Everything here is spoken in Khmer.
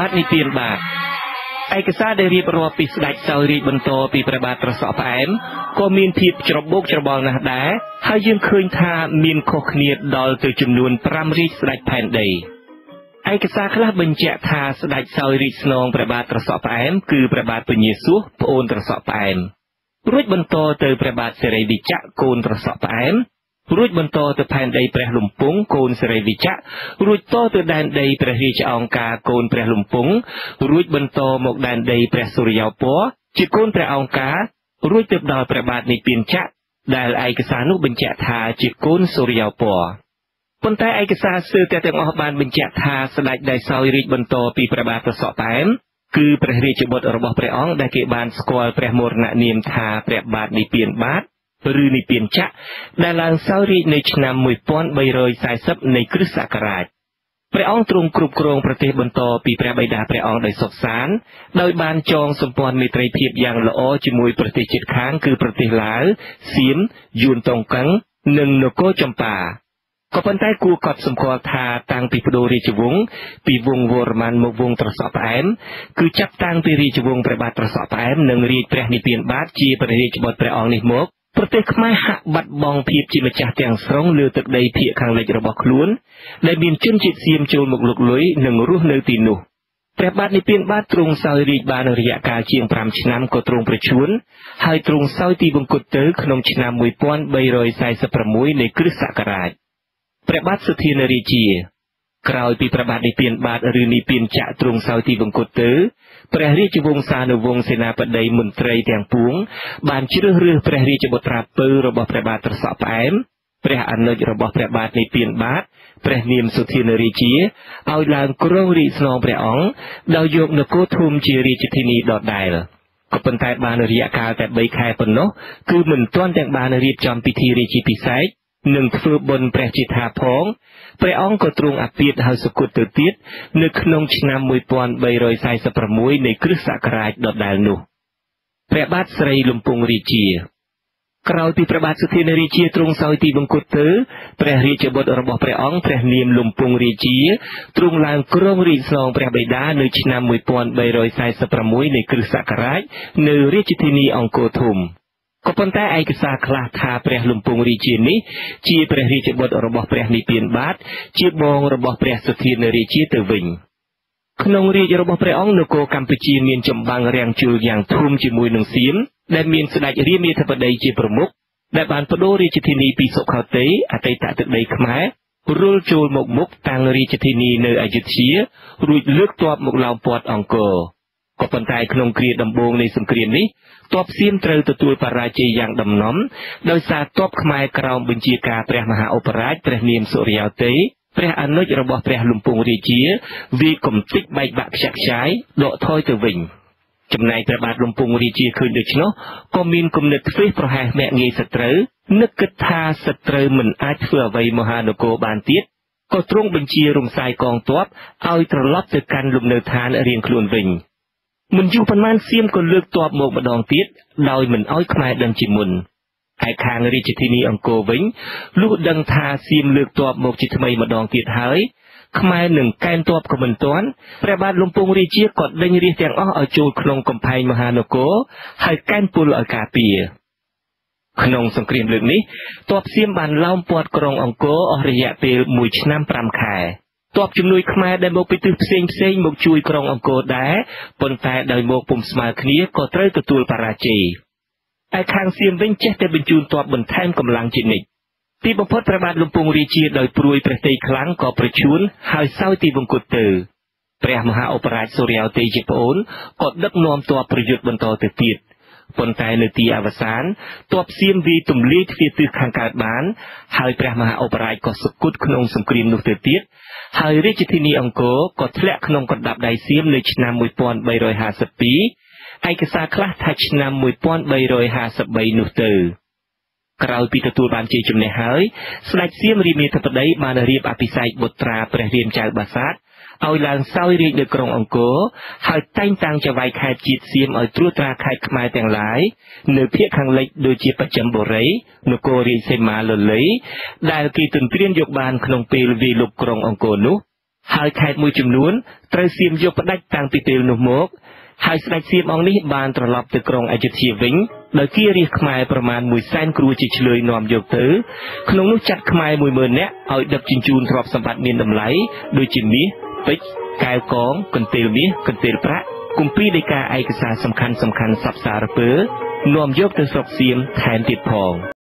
បាទនិទានបាទឯកសារដែលរៀបរាប់ពីស្ដេចសោយរាជបន្តពីព្រះបាទត្រសក់ផ្អែមក៏មានភាពច្របូកច្របល់ណាស់ដែរហើយយើងឃើញថាមានខុសគ្នាដល់ទៅចំនួន5រាជស្ដេចផែនដីឯកសារខ្លះបញ្ជាក់ថាស្ដេចសោយរាជស្នងព្រះបាទត្រសក់ផ្អែមគឺព្រះបាទពញាសួសប្អូនត្រសក់ផ្អែមរួចបន្តទៅព្រះបាទសិរីវិជ្ជៈកូនត្រសក់ផ្អែម រួចបន្តទៅផែនដីព្រះលំពង់កូនសិរីវិជ្ជៈរួចតទៅដែនដីព្រះរាជអង្ការកូនព្រះលំពង់រួចបន្តមកដែនដីព្រះសូរិយោពណ៌ជាកូនព្រះអង្ការរួចទៅដល់ព្រះបាទនិព្វានចក្រដែលឯកសារនោះបញ្ជាក់ថាជាកូនសូរិយោពណ៌ប៉ុន្តែឯកសារសើទាំងអស់បានបញ្ជាក់ថាស្ដេចដែលសោយរាជបន្តពីព្រះបាទប្រសក់ប៉ែមគឺព្រះរាជបុត្ររបស់ព្រះអង្គដែលគេបានស្គាល់ព្រះមរណនាមថាព្រះបាទនិព្វានបាទ ឬនិព្វានចក្រដែលឡើងសោយរាជនៅឆ្នាំ1340នៃគ្រិស្តសករាជព្រះអង្គទ្រង់គ្រប់គ្រងប្រទេសបន្តពីព្រះបិតាព្រះអង្គដោយសុខសាន្តដោយបានចងសម្ព័ន្ធមេត្រីភាពយ៉ាងល្អជាមួយប្រទេសជិតខាងគឺប្រទេសឡាវសៀមយួនតុងកឹងនិងនគរចម្ប៉ាក៏ប៉ុន្តែគួរកត់សម្គាល់ថាតាំងពីបដូររាជវង្សពីវង្សវរ្ម័នមកវង្សត្រសក់ផ្អែមគឺចាប់តាំងពីរាជវង្សព្រះបាទត្រសក់ផ្អែមនិងរាជព្រះនិព្វានបាទជាព្រះរាជបុត្រព្រះអង្គនេះមក ប្រទេសខ្មែរហាក់បាត់បង់ភាពជាម្ចាស់ទាំងស្រុងលើទឹកដីភាគខាងលិចរបស់ខ្លួន ដែលមានជនជាតិសៀមចូលមកលុកលុយនិងរស់នៅទីនោះព្រះបាទនិព្វានបាទទ្រង់សោយរាជបានរយៈកាលជាង5ឆ្នាំក៏ទ្រង់ប្រជួនហើយទ្រង់សោយទីវង្គតទៅក្នុងឆ្នាំ1346នៃគ្រិស្តសករាជព្រះបាទសុធានរាជាក្រោយពីព្រះបាទនិព្វានបាទឬនិព្វានចក្រទ្រង់សោយទីវង្គតទៅ ព្រះរាជវង្សានុវង្សសេនាបតីមន្ត្រីទាំងពួង បានជ្រើសរើសព្រះរាជបុត្រាពៅរបស់ព្រះបាទត្រសក់ផ្អែមព្រះអនុជរបស់ព្រះបាទនិព្វានបាទព្រះនាមសុធានរាជាឲ្យឡើងគ្រងរាជស្នងព្រះអង្គដោយយកនគរធំជារាជធានីដដែលក៏ប៉ុន្តែបានរយៈកាលតែ3ខែប៉ុណ្ណោះគឺមិនទាន់ទាំងបានរៀបចំពិធីរាជាភិសេក និងធ្វើបុណ្យព្រះជាថាផងព្រះអង្គក៏ទ្រង់អាពាតហើយសុគតទៅទៀតនៅក្នុងឆ្នាំ1346នៃគ្រិស្តសករាជដដែលនោះព្រះបាទស្រីលំពង់រាជាក្រោយពីព្រះបាទសុធានរាជាទ្រង់សោយទីបង្គត់ទៅព្រះរាជបុត្ររបស់ព្រះអង្គព្រះនាមលំពង់រាជាទ្រង់ឡើងគ្រងរាជស្នងព្រះបិតានៅឆ្នាំ1346នៃគ្រិស្តសករាជនៅរាជធានីអង្គរធំ ក៏ប៉ុន្តែឯកសារខ្លះថាព្រះលំពង់រាជានេះជាព្រះរាជបុត្ររបស់ព្រះនិព្វានបាទជាបងរបស់ព្រះសុធានរាជាទៅវិញក្នុងរាជរបស់ព្រះអង្គនគរកម្ពុជាមានចម្បាំងរាំងជុលយ៉ាងធំជាមួយនឹងសៀមដែលមានស្ដេចរាមាធិបតីជាប្រមុខដែលបានបដូររាជធានីពីសុខោទ័យអតីតទឹកដីខ្មែររុលចូលមកមុខតាំងរាជធានីនៅអយុធ្យារួចលើកទ័ពមកឡោមព័ទ្ធអង្គរ ក៏ប៉ុន្តែក្នុងគ្រាដំបូងនៃសង្គ្រាមនេះទ័ពសៀមត្រូវទទួលបរាជ័យយ៉ាងដំណំដោយសារទ័ពខ្មែរក្រោមបញ្ជាការព្រះមហាឧបរាជព្រះនាមសុរិយោទ័យព្រះអនុជរបស់ព្រះលំពង់រាជាវាកំតិចបែកបាក់ខ្ចាក់ខ្ចាយដកថយទៅវិញចំណែកព្រះបាទលំពង់រាជាឃើញដូច្នោះក៏មានគំនិតធ្វេសប្រហែសមាក់ងាយសត្រូវនឹកគិតថាសត្រូវមិនអាចធ្វើអ្វីមហានគរបានទៀតក៏ទ្រង់បញ្ជារំសាយកងទ័ពឲ្យត្រឡប់ទៅកាន់លំនៅឋានរៀងខ្លួនវិញ។ មិនយូរប៉ុន្មានសៀមក៏លើកទ័ពមកម្ដងទៀតដោយមិនអោយខ្មែរដឹងជាមុនឯខាងរាជធានីអង្គរវិញលុះដឹងថាសៀមលើកទ័ពមកជាថ្មីម្ដងទៀតហើយខ្មែរនឹងកែនទ័ពក៏មិនទាន់ព្រះបាទលំពង់រាជាក៏ដេញរាជទាំងអស់ឲ្យចូលក្នុងកំផែងមហានគរហើយកែនពលឲ្យការពារក្នុងសង្គ្រាមលើកនេះទ័ពសៀមបានឡោមព័ទ្ធក្រុងអង្គរអស់រយៈពេល1ឆ្នាំ5ខែ ទ័ពជំនួយខ្មែរដែលមកពីទិសផ្សេងផ្សេងមកជួយក្រុងអង្គរដែរប៉ុន្តែដោយមកពុំស្មើគ្នាក៏ត្រូវទទួលបរាជ័យឯខាងសៀមវិញចេះតែបញ្ជូនទ័ពបន្ថែមកម្លាំងជានិច្ចទីបំផុតព្រះបាទលំពង់រាជាដោយព្រួយព្រះទ័យខ្លាំងក៏ប្រជួនហើយសោយទីវង្គតទៅព្រះមហាឧបរាជសូរិយោទ័យជាប្អូនក៏ដឹកនាំទ័ពប្រយុទ្ធបន្តទៅទៀតប៉ុន្តែនៅទីអវសានទ័ពសៀមវាយទម្លាយទ្វារទិសខាងកើតបាន ហើយព្រះមហាឧបរាជក៏សគត់ក្នុងសង្គ្រាមនោះទៅទៀត ហើយរាជធានីអង្គរក៏ធ្លាក់ក្នុងកណ្ដាប់ដៃសៀមនៅឆ្នាំ1352ឯកសារខ្លះថាឆ្នាំ1353នោះទៅក្រោយពីទទួលបានជ័យជំនះហើយស្ដេចសៀមរាមាធិបតីបានរៀបអភិសេកបុត្រាព្រះរាមចៅបាសាទ ឲ្យឡើងសោយរាជនៅក្រុងអង្គរហើយតែងតាំងចៅហ្វាយខេត្តជាតិសៀមឲ្យត្រួតត្រាខេត្តខ្មែរទាំងឡាយនៅភាគខាងលិចដូចជាបច្ចឹមបុរីនគររាជសីមាលលីដែលគេទន្ទ្រានយកបានក្នុងពេលវាយលុកក្រុងអង្គរនោះហើយខេត្តមួយចំនួនត្រូវសៀមយកផ្ដាច់តាំងពីពេលនោះមកហើយស្ដេចសៀមអង្គនេះបានត្រឡប់ទៅក្រុងអយុធ្យាវិញដោយគៀរាជខ្មែរប្រមាណ1សែនគ្រួជាឆ្លើយនាំយកទៅក្នុងនោះចាត់ខ្មែរ10000នាក់ឲ្យដឹកជញ្ជូនទ្រព្យសម្បត្តិមានតម្លៃដូចជាមាស ពេជ្រកែវកងកន្ទេលមាសកន្ទេលប្រាក់គម្ពីរដីកាឯកសារសំខាន់សំខាន់សពសារពើ នាំយកទៅស្រុកសៀមថែមទៀតផង